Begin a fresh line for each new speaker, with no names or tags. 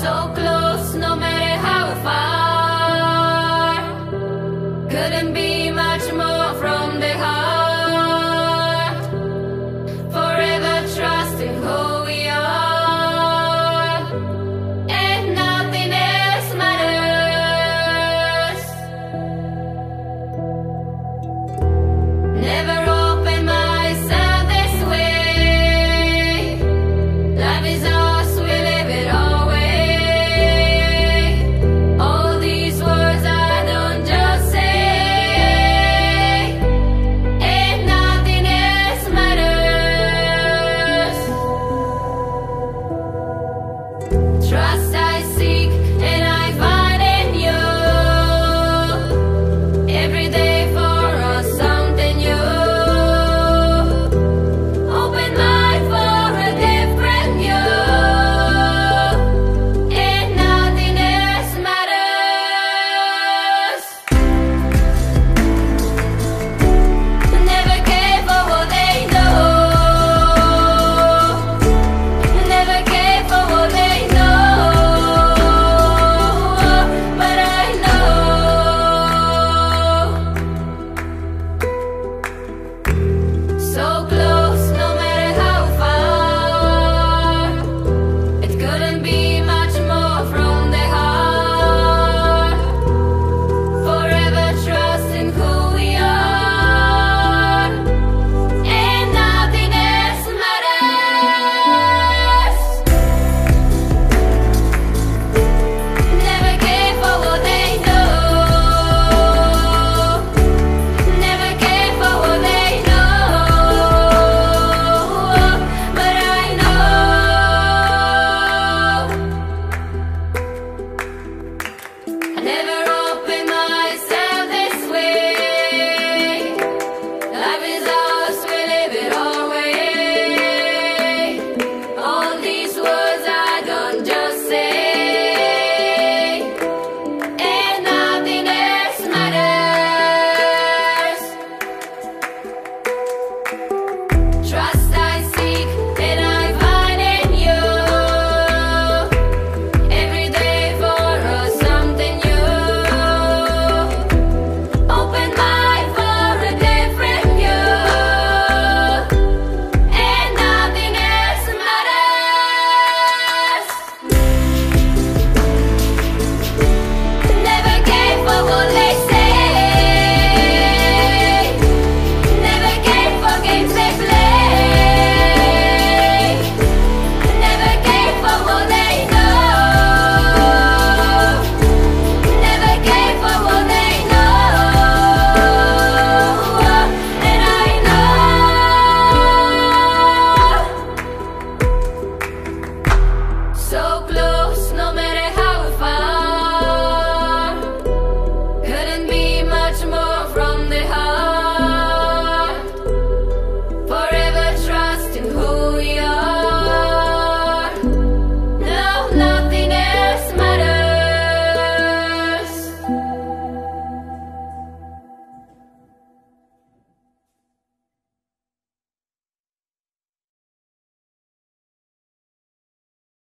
so close.